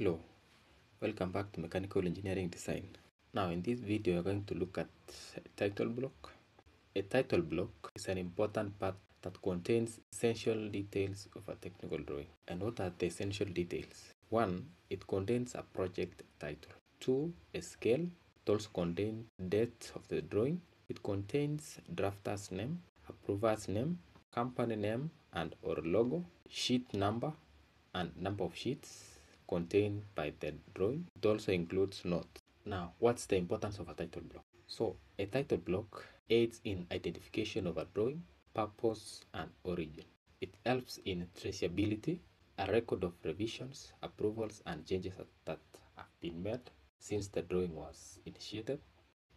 Hello, welcome back to Mechanical Engineering Design. Now in this video we're going to look at a title block. A title block is an important part that contains essential details of a technical drawing. And what are the essential details? One, it contains a project title. Two, a scale. It also contains date of the drawing. It contains drafter's name, approver's name, company name and or logo, sheet number and number of sheets contained by the drawing. It also includes notes. Now, what's the importance of a title block? So, a title block aids in identification of a drawing, purpose, and origin. It helps in traceability, a record of revisions, approvals, and changes that have been made since the drawing was initiated.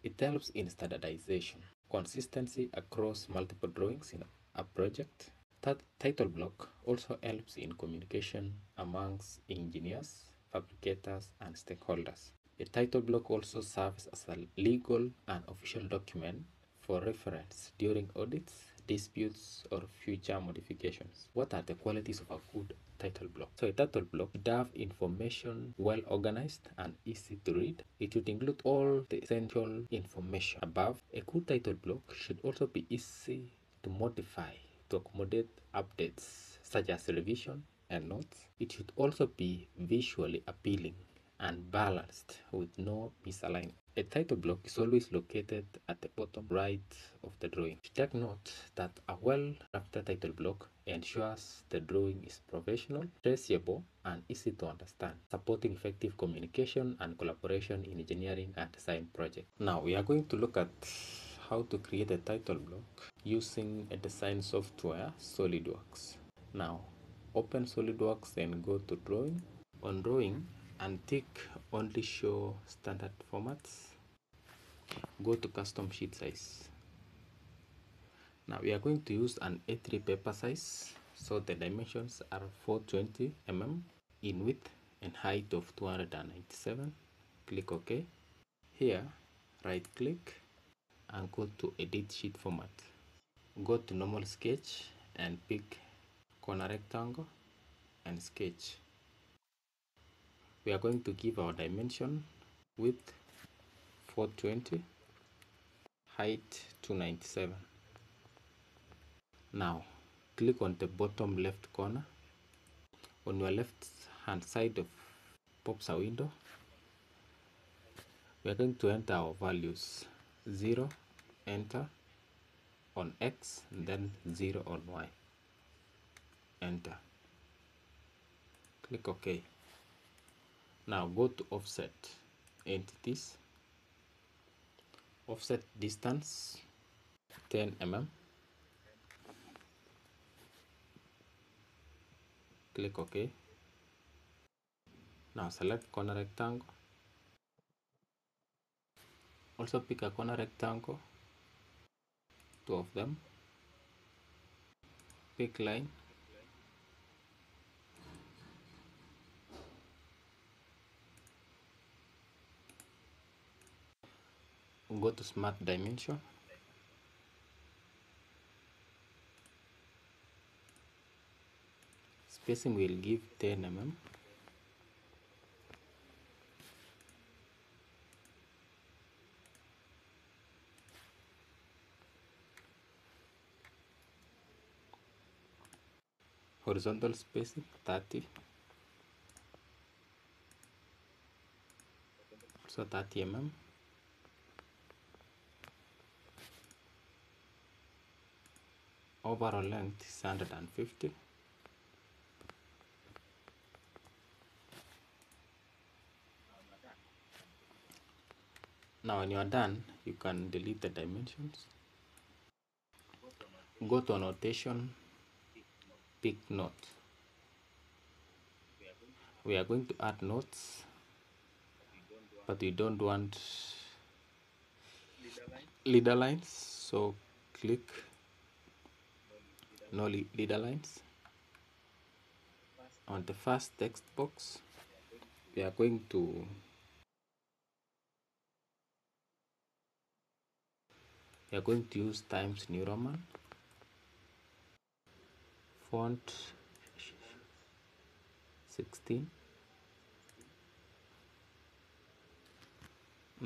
It helps in standardization, consistency across multiple drawings in a project. That title block also helps in communication amongst engineers, fabricators, and stakeholders. A title block also serves as a legal and official document for reference during audits, disputes, or future modifications. What are the qualities of a good title block? So, a title block should have information well organized and easy to read. It should include all the essential information above. A good title block should also be easy to modify to accommodate updates such as revision and notes. It should also be visually appealing and balanced with no misalignment. A title block is always located at the bottom right of the drawing. Take note that a well-drafted title block ensures the drawing is professional, traceable, and easy to understand, supporting effective communication and collaboration in engineering and design projects. Now we are going to look at how to create a title block using a design software SolidWorks. Now open SolidWorks and go to drawing. On drawing and tick only show standard formats. Go to custom sheet size. Now we are going to use an A3 paper size. So the dimensions are 420 mm in width and height of 297. Click OK. Here right click and go to edit sheet format. Go to normal sketch and pick corner rectangle and sketch. We are going to give our dimension width 420, height 297. Now click on the bottom left corner. On your left hand side of pops a window. We are going to enter our values 0 enter on x then 0 on y. Enter. Click ok. Now go to offset entities. Offset distance 10 mm. Click ok. Now select corner rectangle. Also pick a corner rectangle two of them. Pick line. Go to smart dimension. Spacing will give 10 mm horizontal spacing 30 so 30 mm overall length is 150 now when you are done you can delete the dimensions. Go to annotation pick note we are going to add notes but we don't want leader lines so click. No leader lines. On the first text box we are going to we are going to use Times New Roman font 16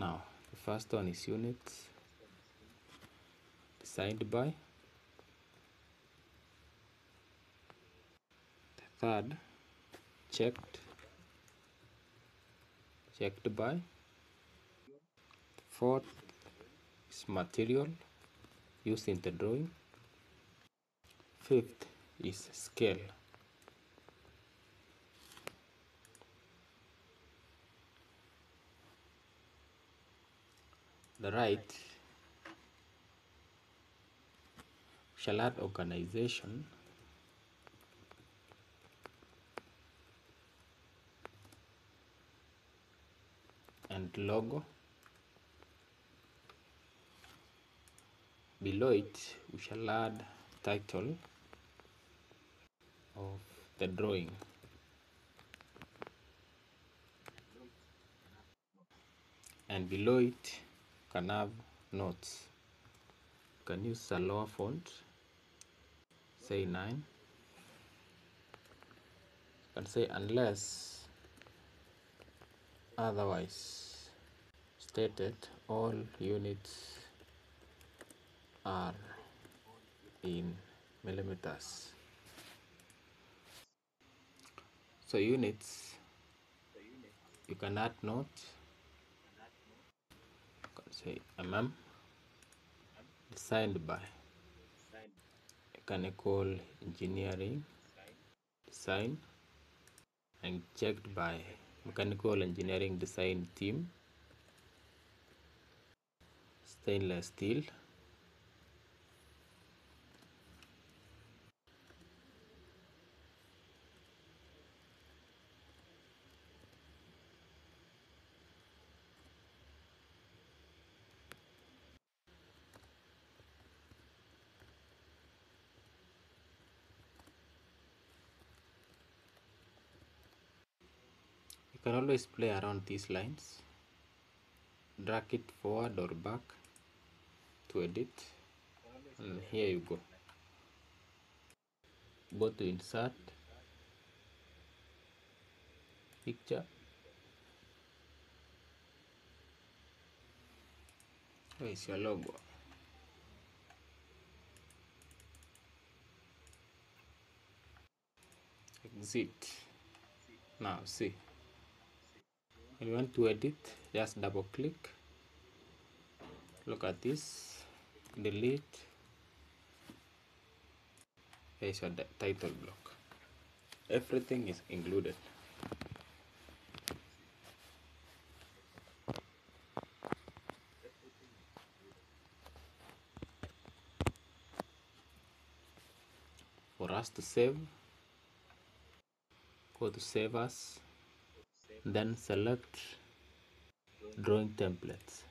now the first one is units designed by. The third checked checked by. Fourth is material used in the drawing. Fifth is scale. The right shall add organization. And logo. Below it we shall add title of the drawing. And below it can have notes. You can use a lower font say 9 you can say unless otherwise stated all units are in millimeters so units. You can add note. You can say mm designed by mechanical engineering. Design and checked by. Mechanical engineering design team. Stainless steel can always play around these lines. Drag it forward or back to edit. And here you go. Go to insert. Picture. Where is your logo? Exit. Now see you want to edit just double click. Look at this. Delete. Here's your title block. Everything is included. For us to save go to save as then select drawing templates